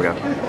we go.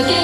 again.